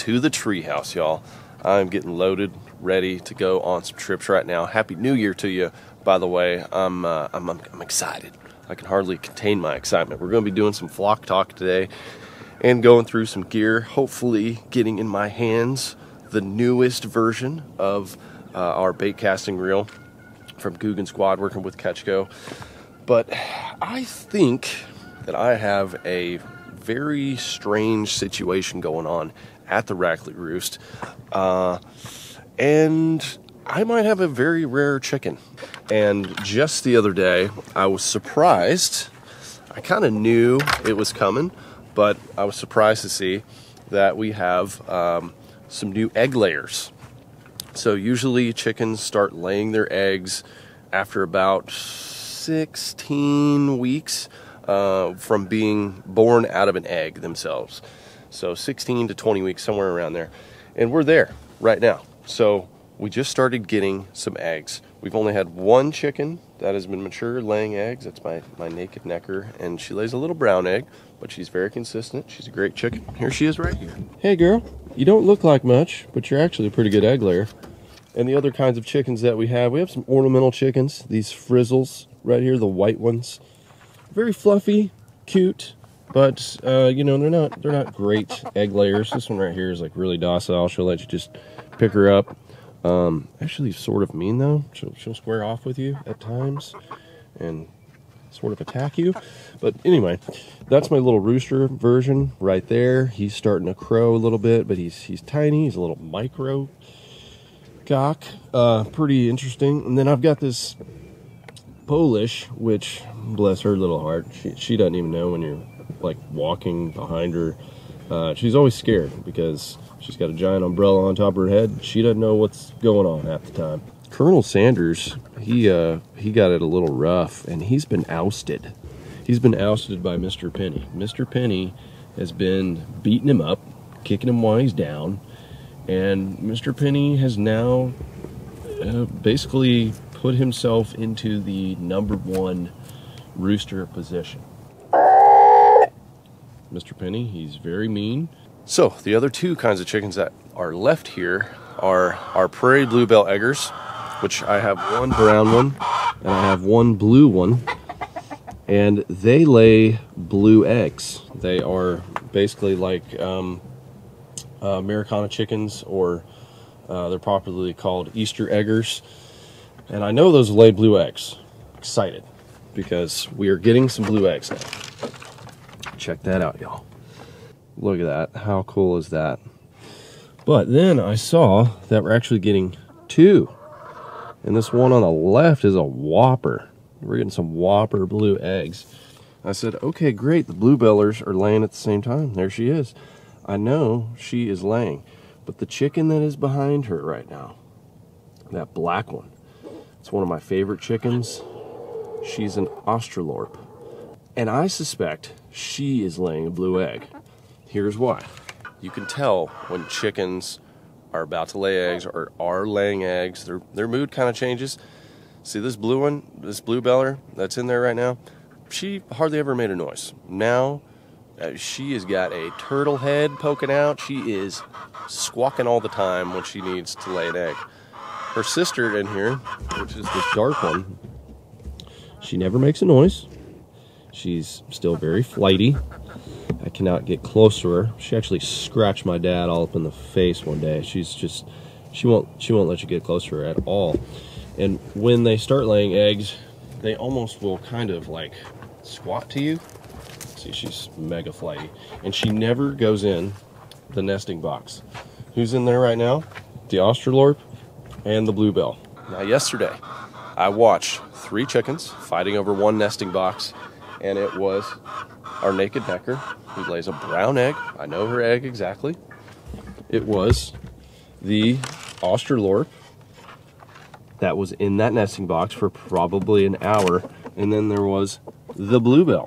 to the treehouse, y'all. I'm getting loaded, ready to go on some trips right now. Happy New Year to you, by the way. I'm, uh, I'm, I'm, I'm excited. I can hardly contain my excitement. We're going to be doing some flock talk today and going through some gear, hopefully getting in my hands the newest version of uh, our bait casting reel from Googan Squad, working with Catch Co. But I think that I have a very strange situation going on at the Rackley Roost. Uh, and I might have a very rare chicken. And just the other day, I was surprised. I kind of knew it was coming, but I was surprised to see that we have um, some new egg layers. So, usually, chickens start laying their eggs after about 16 weeks uh, from being born out of an egg themselves. So 16 to 20 weeks, somewhere around there. And we're there right now. So we just started getting some eggs. We've only had one chicken that has been mature laying eggs. That's my, my naked necker. And she lays a little brown egg, but she's very consistent. She's a great chicken. Here she is right here. Hey, girl. You don't look like much, but you're actually a pretty good egg layer. And the other kinds of chickens that we have, we have some ornamental chickens. These frizzles right here, the white ones. Very fluffy, cute, but uh, you know they're not they're not great egg layers. This one right here is like really docile. She'll let you just pick her up. Um, actually, sort of mean though. She'll, she'll square off with you at times and sort of attack you. But anyway, that's my little rooster version right there. He's starting to crow a little bit, but he's he's tiny. He's a little micro cock. Uh, pretty interesting. And then I've got this Polish, which bless her little heart, she she doesn't even know when you're like walking behind her. Uh, she's always scared because she's got a giant umbrella on top of her head. She doesn't know what's going on half the time. Colonel Sanders, he uh, he got it a little rough, and he's been ousted. He's been ousted by Mr. Penny. Mr. Penny has been beating him up, kicking him while he's down, and Mr. Penny has now uh, basically put himself into the number one rooster position. Mr. Penny. He's very mean. So, the other two kinds of chickens that are left here are our prairie bluebell eggers, which I have one brown one and I have one blue one. And they lay blue eggs. They are basically like um, uh, Americana chickens, or uh, they're popularly called Easter eggers. And I know those lay blue eggs. Excited because we are getting some blue eggs now. Check that out, y'all. Look at that. How cool is that? But then I saw that we're actually getting two. And this one on the left is a whopper. We're getting some whopper blue eggs. I said, okay, great. The bluebellers are laying at the same time. There she is. I know she is laying. But the chicken that is behind her right now, that black one, it's one of my favorite chickens. She's an Australorp. And I suspect she is laying a blue egg. Here's why. You can tell when chickens are about to lay eggs or are laying eggs, their, their mood kind of changes. See this blue one, this blue beller that's in there right now? She hardly ever made a noise. Now, uh, she has got a turtle head poking out. She is squawking all the time when she needs to lay an egg. Her sister in here, which is this dark one, she never makes a noise. She's still very flighty. I cannot get close to her. She actually scratched my dad all up in the face one day. She's just she won't she won't let you get close to her at all. And when they start laying eggs, they almost will kind of like squat to you. See, she's mega flighty. And she never goes in the nesting box. Who's in there right now? The Australorp and the Bluebell. Now yesterday, I watched three chickens fighting over one nesting box and it was our naked necker who lays a brown egg. I know her egg exactly. It was the Australorp that was in that nesting box for probably an hour, and then there was the bluebell,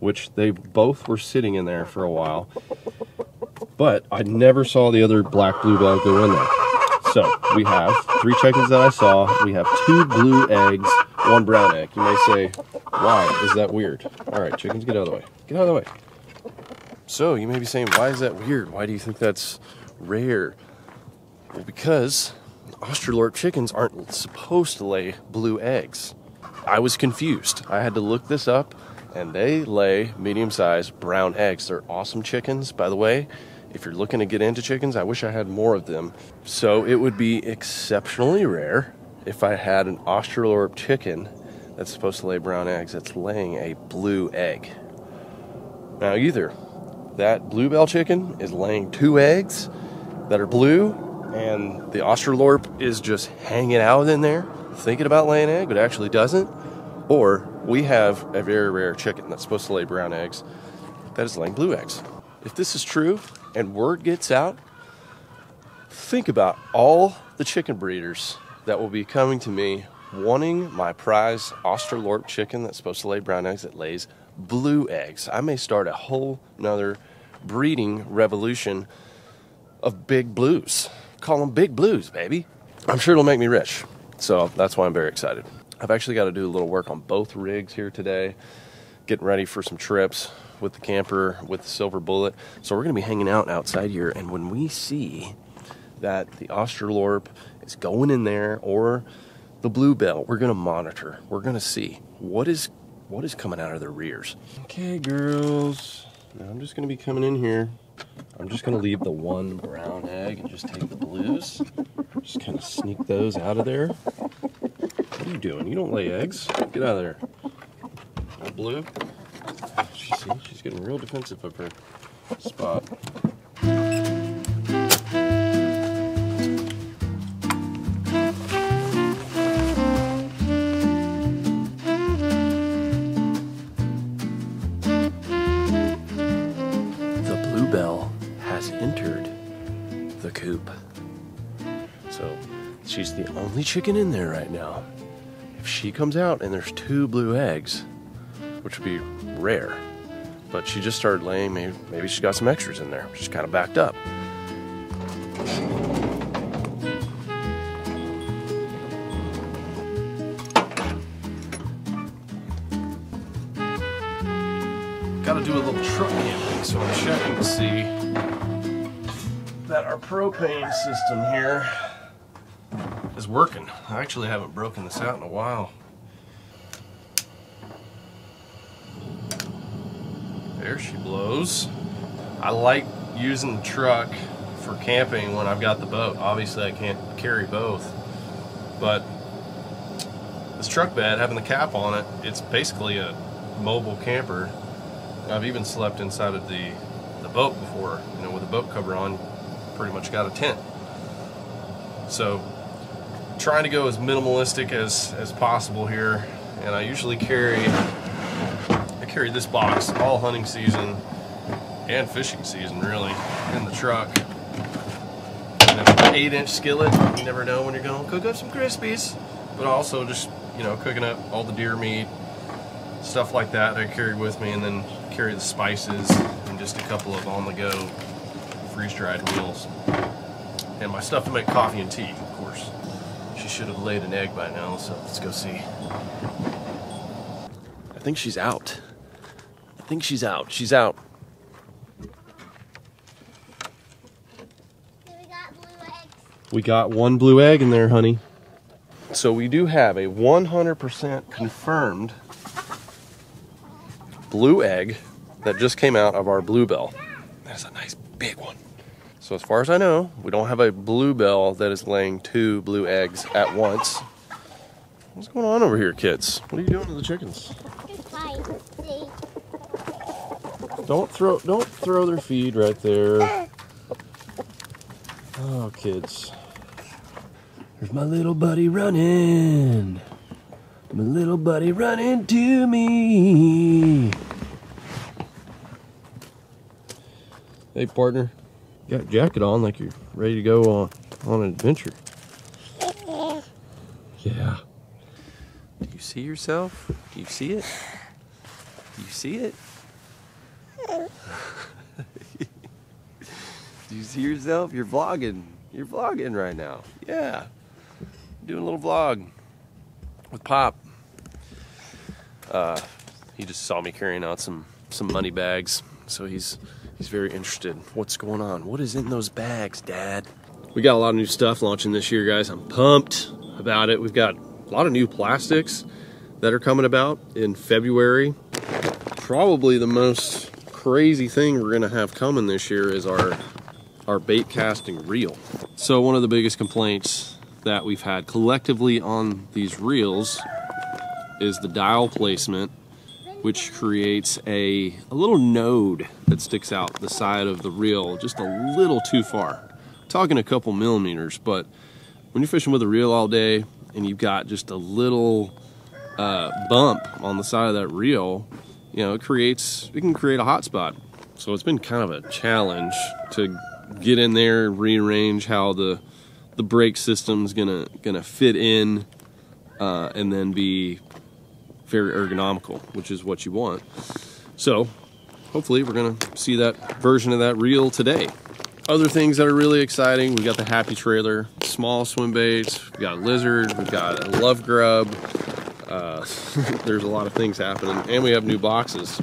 which they both were sitting in there for a while. But I never saw the other black bluebell go in there. So we have three chickens that I saw. We have two blue eggs, one brown egg. You may say, why is that weird? All right, chickens, get out of the way. Get out of the way. So you may be saying, why is that weird? Why do you think that's rare? Well, because Australorp chickens aren't supposed to lay blue eggs. I was confused. I had to look this up, and they lay medium sized brown eggs. They're awesome chickens, by the way. If you're looking to get into chickens, I wish I had more of them. So it would be exceptionally rare if I had an Australorp chicken that's supposed to lay brown eggs that's laying a blue egg. Now, either that bluebell chicken is laying two eggs that are blue, and the Australorp is just hanging out in there thinking about laying an egg but actually doesn't, or we have a very rare chicken that's supposed to lay brown eggs that is laying blue eggs. If this is true and word gets out, think about all the chicken breeders that will be coming to me wanting my prize Australorp chicken that's supposed to lay brown eggs that lays blue eggs. I may start a whole nother breeding revolution of big blues. Call them big blues, baby. I'm sure it'll make me rich. So that's why I'm very excited. I've actually got to do a little work on both rigs here today, getting ready for some trips with the camper with the Silver Bullet. So we're going to be hanging out outside here, and when we see that the Australorp is going in there or the Bluebell, we're to monitor. We're to see what is what is coming out of their rears. Okay, girls. Now I'm just to be coming in here. I'm just to leave the one brown egg and just take the blues. Just kind of sneak those out of there. What are you doing? You don't lay eggs. Get out of there. blue. She's getting real defensive of her spot. She's the only chicken in there right now. If she comes out and there's two blue eggs, which would be rare, but she just started laying, maybe, maybe she's got some extras in there. She's kind of backed up. Our propane system here is working. I actually haven't broken this out in a while. There she blows. I like using the truck for camping when I've got the boat. Obviously I can't carry both, but this truck bed, having the cap on it, it's basically a mobile camper. I've even slept inside of the, the boat before, you know, with a boat cover on, pretty much got a tent. So trying to go as minimalistic as, as possible here. And I usually carry, I carry this box all hunting season and fishing season really in the truck. Eight inch skillet, you never know when you're going to cook up some Crispies. But also just, you know, cooking up all the deer meat, stuff like that I carry with me and then carry the spices and just a couple of on the go freeze dried meals. And my stuff to make coffee and tea, of course. She should have laid an egg by now, so let's go see. I think she's out. I think she's out. She's out. We got one blue egg in there, honey. So we do have a 100% confirmed blue egg that just came out of our bluebell. That's a nice big one. So as far as I know, we don't have a bluebell that is laying two blue eggs at once. What's going on over here, kids? What are you doing to the chickens? Don't throw don't throw their feed right there. Oh, kids. There's my little buddy running. My little buddy running to me. Hey, partner got a jacket on like you're ready to go on, on an adventure. Yeah. Do you see yourself? Do you see it? Do you see it? Do you see yourself? You're vlogging. You're vlogging right now. Yeah. Doing a little vlog with Pop. Uh, he just saw me carrying out some some money bags, so he's He's very interested. What's going on? What is in those bags, Dad? We got a lot of new stuff launching this year, guys. I'm pumped about it. We've got a lot of new plastics that are coming about in February. Probably the most crazy thing we're gonna have coming this year is our our bait casting reel. So one of the biggest complaints that we've had collectively on these reels is the dial placement which creates a, a little node that sticks out the side of the reel just a little too far. I'm talking a couple millimeters, but when you're fishing with a reel all day and you've got just a little uh, bump on the side of that reel, you know, it creates, it can create a hot spot. So it's been kind of a challenge to get in there rearrange how the the brake system's gonna gonna fit in uh, and then be very ergonomical, which is what you want. So hopefully we're gonna see that version of that reel today. Other things that are really exciting, we got the Happy Trailer, small swim baits, we got a lizard, we got a love grub, uh, there's a lot of things happening, and we have new boxes.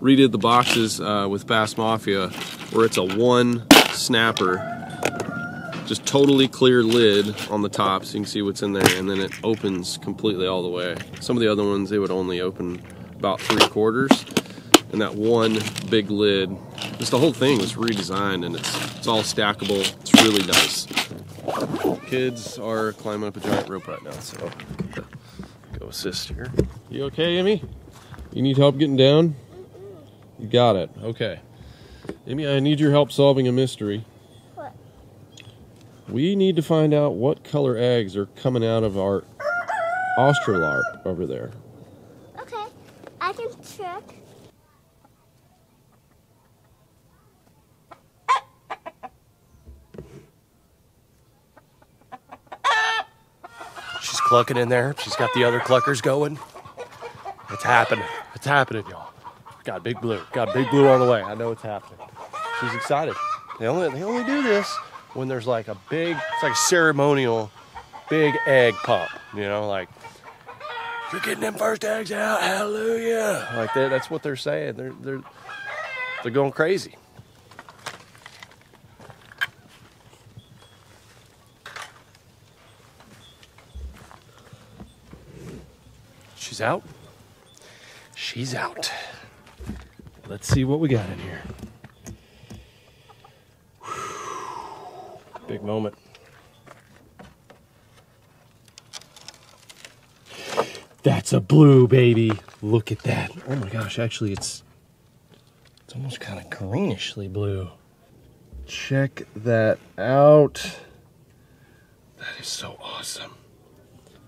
Redid the boxes uh, with Bass Mafia, where it's a one snapper just totally clear lid on the top so you can see what's in there and then it opens completely all the way. Some of the other ones, they would only open about three quarters and that one big lid, just the whole thing was redesigned and it's, it's all stackable. It's really nice. Kids are climbing up a giant rope right now, so go assist here. You okay, Emmy? You need help getting down? You got it. Okay. Emmy, I need your help solving a mystery. We need to find out what color eggs are coming out of our Australorp over there. Okay, I can check. She's clucking in there. She's got the other cluckers going. It's happening. It's happening, y'all. Got big blue. Got big blue on the way. I know it's happening. She's excited. They only they only do this when there's like a big, it's like a ceremonial big egg pump, you know, like you're getting them first eggs out, hallelujah. Like that, that's what they're saying. They're they're they're going crazy. She's out. She's out. Let's see what we got in here. Big moment. That's a blue, baby. Look at that. Oh my gosh, actually it's it's almost kind of greenishly blue. Check that out. That is so awesome.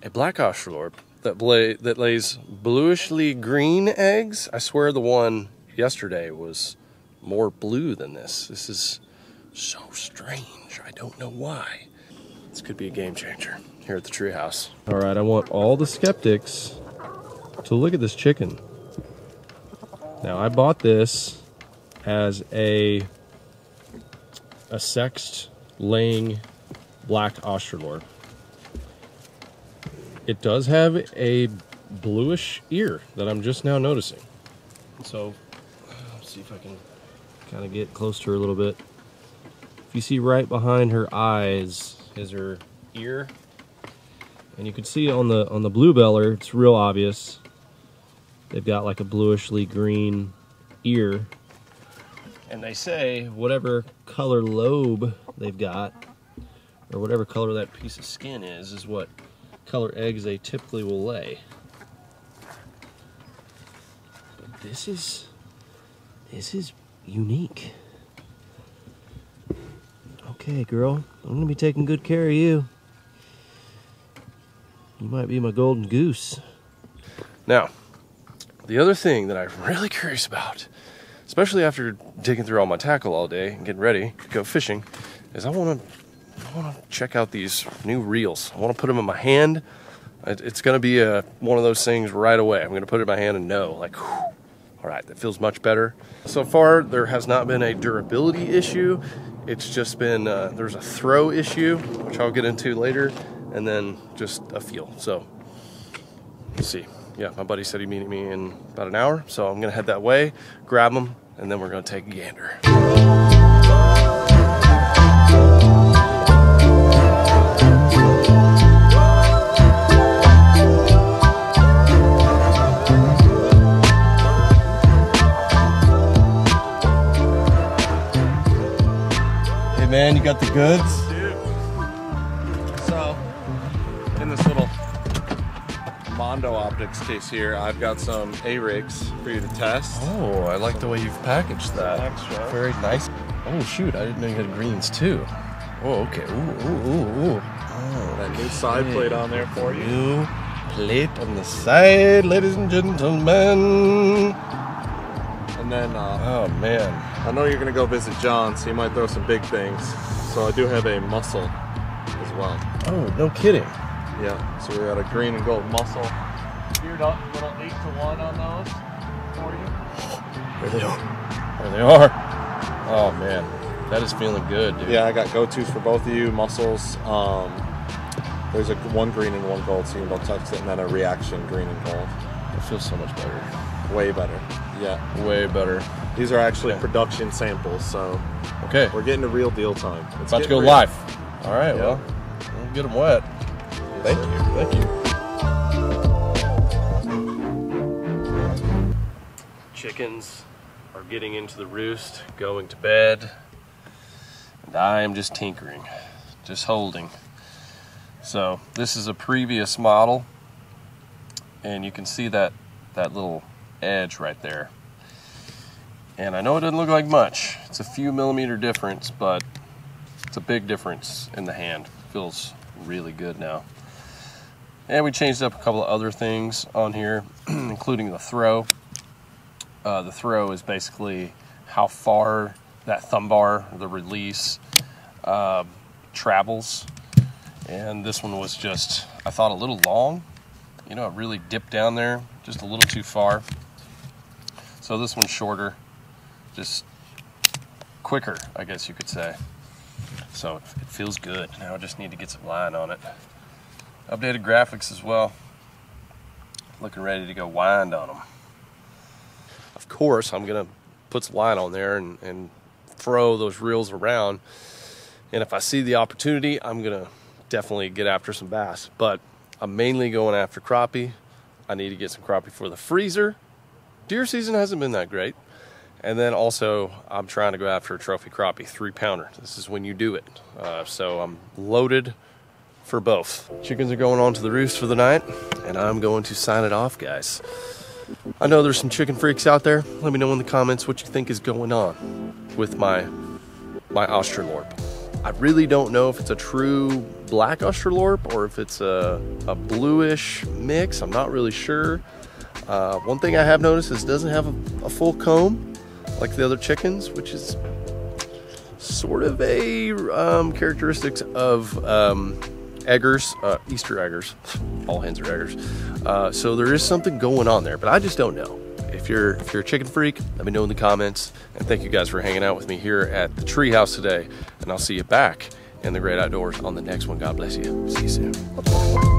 A black Australorp that, lay, that lays bluishly green eggs. I swear the one yesterday was more blue than this. This is so strange. I don't know why. This could be a game changer here at the treehouse. All right, I want all the skeptics to look at this chicken. Now, I bought this as a a sexed laying black Australorp. It does have a bluish ear that I'm just now noticing. So, see if I can kind of get close to her a little bit. If you see right behind her eyes is her ear. And you can see on the on the bluebeller, it's real obvious. They've got like a bluishly green ear. And they say whatever color lobe they've got, or whatever color that piece of skin is, is what color eggs they typically will lay. But this is this is unique. Okay, girl, I'm gonna be taking good care of you. You might be my golden goose. Now, the other thing that I'm really curious about, especially after digging through all my tackle all day and getting ready to go fishing, is I want to I want to check out these new reels. I want to put them in my hand. It's going to be a, one of those things right away. I'm going to put it in my hand and know, like, whew, all right, that feels much better. So far, there has not been a durability issue. It's just been, uh, there's a throw issue, which I'll get into later, and then just a feel. So, let's see. Yeah, my buddy said he'd meet me in about an hour, so I'm gonna head that way, grab him, and then we're gonna take a gander. Got the goods? Dude. So, in this little Mondo Optics case here, I've got some A-rigs for you to test. Oh, I like the way you've packaged that. extra. Very nice. Oh shoot, I didn't know you had greens too. Oh, okay. Ooh, ooh, ooh, ooh. Oh, That new side plate on there for you. New plate on the side, ladies and gentlemen. And then uh, Oh man. I know you're gonna go visit John, so you might throw some big things. So I do have a muscle as well. Oh, no kidding. Yeah. So we got a green and gold muscle. Geared up, a little eight to one on those for you. There they are. There they are. Oh man, that is feeling good, dude. Yeah, I got go-tos for both of you. Muscles. Um, there's a one green and one gold, so you can both touch it, and then a reaction green and gold. It feels so much better. Way better. Yeah. Way better. These are actually Okay. production samples, so Okay, we're getting to real deal time. It's about to go real. live. All right, Yeah. well, we'll get them wet. Thank you, thank you. Chickens are getting into the roost, going to bed, and I am just tinkering, just holding. So this is a previous model, and you can see that that little edge right there. And I know it doesn't look like much. It's a few millimeter difference, but it's a big difference in the hand. Feels really good now. And we changed up a couple of other things on here, including the throw. Uh, the throw is basically how far that thumb bar, the release, um, travels. And this one was just, I thought, a little long. You know, it really dipped down there, just a little too far. So this one's shorter, just quicker, I guess you could say. So it, feels good. Now I just need to get some line on it. Updated graphics as well. Looking ready to go wind on them. Of course, I'm gonna put some line on there and, and throw those reels around. And if I see the opportunity, I'm gonna definitely get after some bass. But I'm mainly going after crappie. I need to get some crappie for the freezer. Deer season hasn't been that great. And then also, I'm trying to go after a trophy crappie, three pounder. This is when you do it. Uh, so I'm loaded for both. Chickens are going on to the roost for the night, and I'm going to sign it off, guys. I know there's some chicken freaks out there. Let me know in the comments what you think is going on with my my Australorp. I really don't know if it's a true black Australorp or if it's a, a bluish mix. I'm not really sure. Uh, one thing I have noticed is it doesn't have a, a full comb like the other chickens, which is sort of a um, characteristics of um, eggers, uh, Easter eggers. All hens are eggers. Uh, so there is something going on there, but I just don't know. If you're if you're a chicken freak, let me know in the comments. And thank you guys for hanging out with me here at the treehouse today. And I'll see you back in the great outdoors on the next one. God bless you. See you soon.